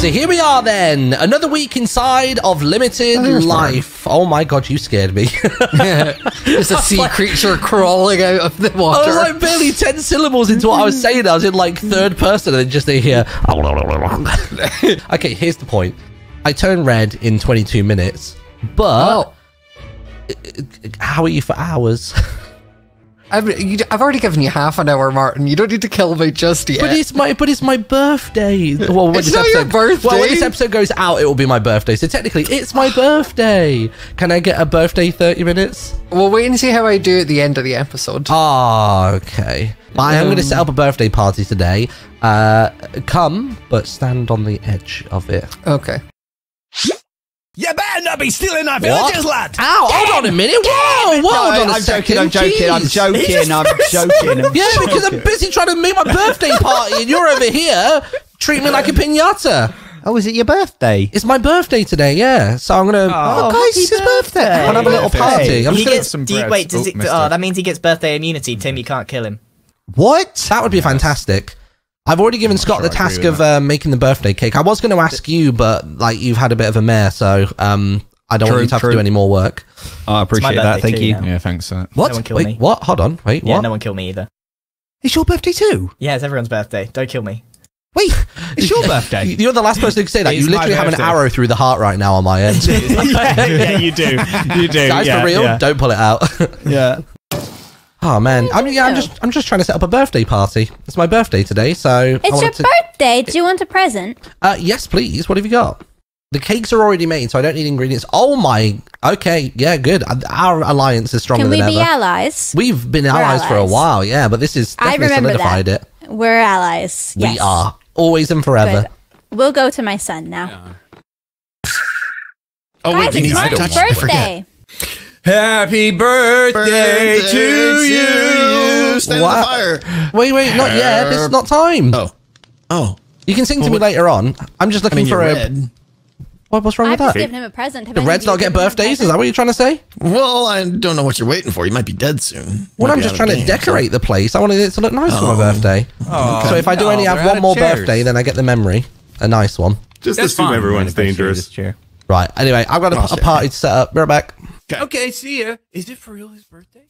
So here we are then, another week inside of limited oh, there's life. Oh my god, you scared me. There's a sea creature crawling out of the water. I was like barely 10 syllables into what I was saying. I was in like third person and then just they hear. okay, here's the point. I turn red in 22 minutes, but oh, uh, uh, how are you for hours? I've, I've already given you half an hour, Martyn. You don't need to kill me just yet. But it's my but it's my birthday. Well, when It's this not your episode, Well, when this episode goes out, it will be my birthday. So technically, it's my birthday. Can I get a birthday 30 minutes? we'll wait and see how I do at the end of the episode. Ah, okay. But I am going to set up a birthday party today. Uh, come, but stand on the edge of it. Okay. You better not be stealing our What? villages, lad. Ow! Hold on a minute. Whoa! Whoa! No, hold on a I'm second. joking, I'm joking, I'm Jeez. joking, I'm joking. I'm Yeah, because I'm busy trying to make my birthday party, and you're over here treating me like a pinata. Oh, is it your birthday? It's my birthday today, yeah. So I'm gonna. Oh, oh guys, it's his birthday. I want to have a little party. I'm he just gets. some Do you, bread. wait, does Oh, it? missed Oh, it. that means he gets birthday immunity. Tim, you can't kill him. What? that would be fantastic. I've already given Scott sure the task of uh, making the birthday cake. I was going to ask you, but like you've had a bit of a mare, so um, I don't True, want you to have true. to do any more work. Oh, I appreciate that. Thank too, you. yeah. Yeah, thanks. For that. What? No one kill Wait, me. what? Hold on. Wait, Yeah, what? no one kill me either. It's your birthday too. Yeah, it's everyone's birthday. Don't kill me. Wait, it's your birthday. You're the last person who can say that. It's You literally have an arrow through the heart right now on my end. yeah, yeah, you do. You do. Guys, yeah, for real, Yeah. don't pull it out. yeah. Oh man, I mean, yeah, I'm just, I'm just trying to set up a birthday party. It's my birthday today, so I It's your to- birthday. Do you want a present? Uh, yes, please. What have you got? The cakes are already made, so I don't need ingredients. Oh my. Okay, yeah, good. Uh, Our alliance is stronger Can we than be ever. allies? We've been allies, for a while, yeah, but this is I definitely remember solidified that. it. We're allies. We Yes. are always and forever. Good. We'll go to my son now. Oh Guys, wait, it's you need to Martyn's. I forget. birthday. Happy birthday, to you. Stand What? in the fire. Wait, wait, not yet. It's not time. Oh, oh. You can sing to me what- later on. I'm just I looking mean, for you're a. red. What, what's wrong with that? I've with that? given him a present. Have The Reds of you not get given him a birthdays? Is that what you're trying to say? Well, I don't know what you're waiting for. You might be dead soon. Well, Might I'm just trying to game, so- decorate the place. I wanted it to look nice for my oh. birthday. Oh, so if I do no, only oh, have one more chairs. birthday, then I get the memory. A nice one. Just That's assume fine. everyone's dangerous. Right. Anyway, I've got a, Oh, a party to set up. Be right back. Okay, see ya. Is it for real his birthday?